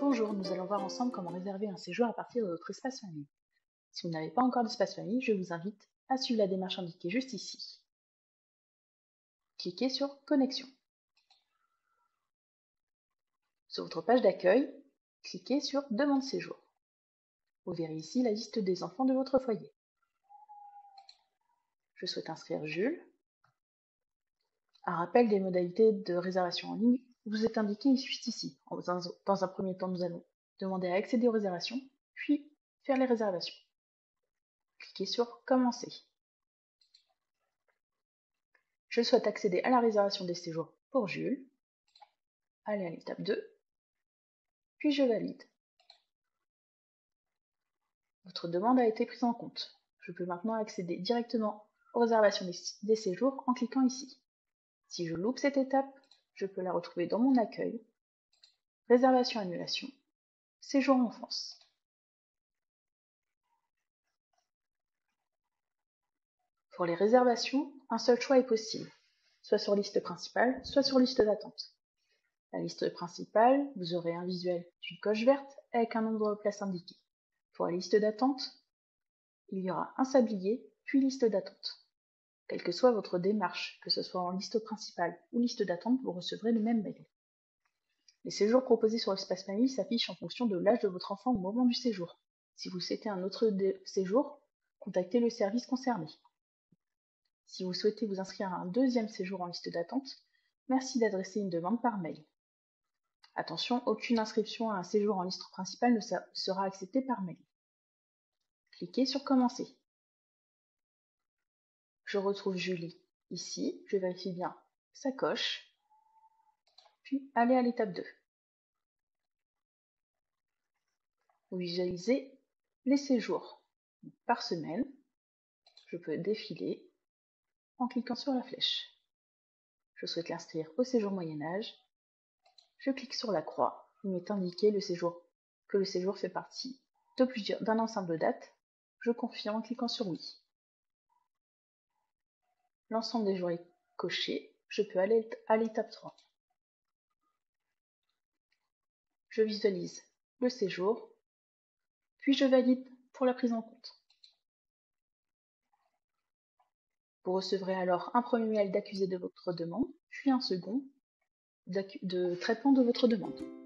Bonjour, nous allons voir ensemble comment réserver un séjour à partir de votre espace famille. Si vous n'avez pas encore d'espace famille, je vous invite à suivre la démarche indiquée juste ici. Cliquez sur Connexion. Sur votre page d'accueil, cliquez sur Demande séjour. Vous verrez ici la liste des enfants de votre foyer. Je souhaite inscrire Jules. Un rappel des modalités de réservation en ligne vous est indiqué juste ici. Dans un premier temps, nous allons demander à accéder aux réservations, puis faire les réservations. Cliquez sur Commencer. Je souhaite accéder à la réservation des séjours pour Jules. Allez à l'étape 2. Puis je valide. Votre demande a été prise en compte. Je peux maintenant accéder directement aux réservations des, séjours en cliquant ici. Si je loupe cette étape, je peux la retrouver dans mon accueil, réservation annulation, séjour en France. Pour les réservations, un seul choix est possible, soit sur liste principale, soit sur liste d'attente. La liste principale, vous aurez un visuel d'une coche verte avec un nombre de places indiqué. Pour la liste d'attente, il y aura un sablier, puis liste d'attente. Quelle que soit votre démarche, que ce soit en liste principale ou liste d'attente, vous recevrez le même mail. Les séjours proposés sur l'espace famille s'affichent en fonction de l'âge de votre enfant au moment du séjour. Si vous souhaitez un autre séjour, contactez le service concerné. Si vous souhaitez vous inscrire à un deuxième séjour en liste d'attente, merci d'adresser une demande par mail. Attention, aucune inscription à un séjour en liste principale ne sera acceptée par mail. Cliquez sur Commencer je retrouve Julie ici, je vérifie bien sa coche, puis aller à l'étape 2. Vous visualisez les séjours par semaine. Je peux défiler en cliquant sur la flèche. Je souhaite l'inscrire au séjour Moyen-Âge. Je clique sur la croix. Il m'est indiqué le séjour, que le séjour fait partie d'un ensemble de dates. Je confirme en cliquant sur oui l'ensemble des jours est coché, je peux aller à l'étape 3. Je visualise le séjour, puis je valide pour la prise en compte. Vous recevrez alors un premier mail d'accusé de votre demande, puis un second de traitement de votre demande.